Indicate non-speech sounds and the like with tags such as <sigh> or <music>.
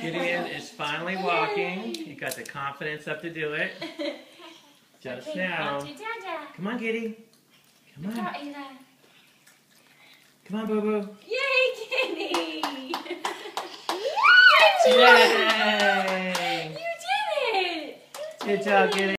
Gideon is <laughs> finally walking. He got the confidence up to do it. <laughs> Just Okay, now. Come on, Giddy. Come on. Come on, Boo Boo. Yay, Giddy! <laughs> Yay! You did it! Good job, Giddy.